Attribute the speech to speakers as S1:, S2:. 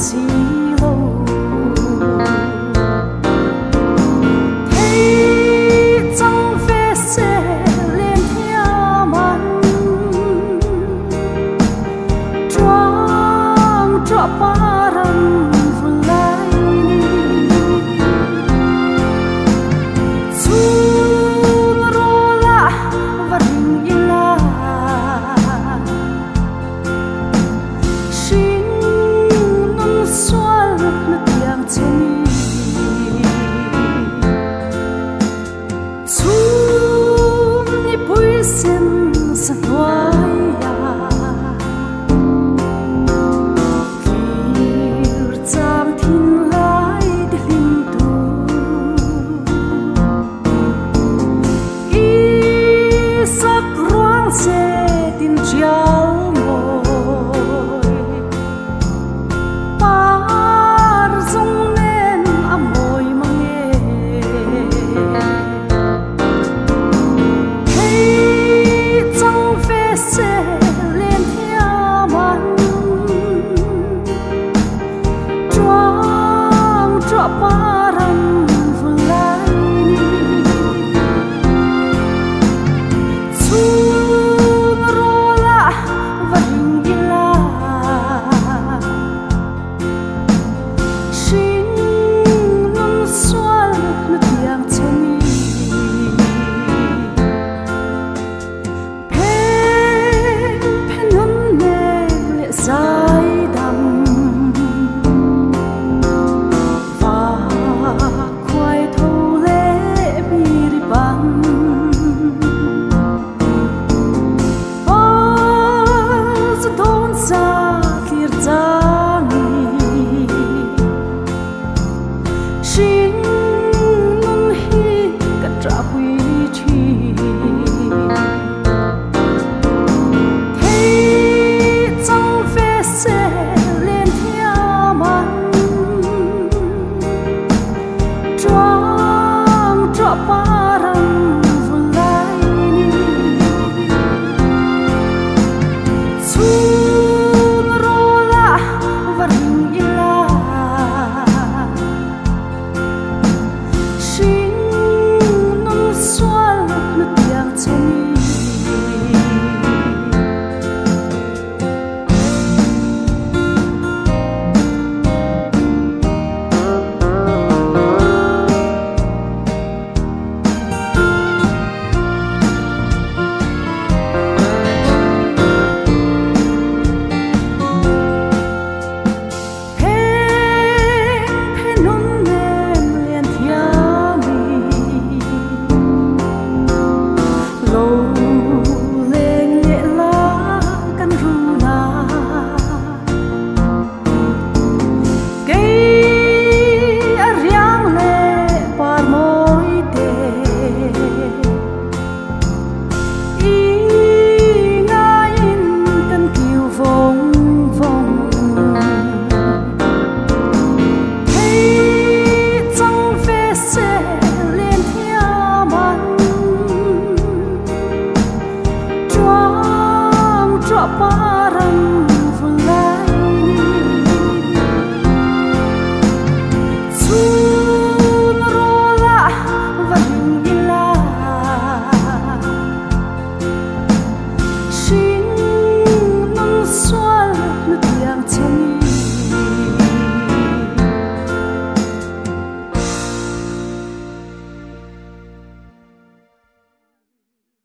S1: see 妈妈。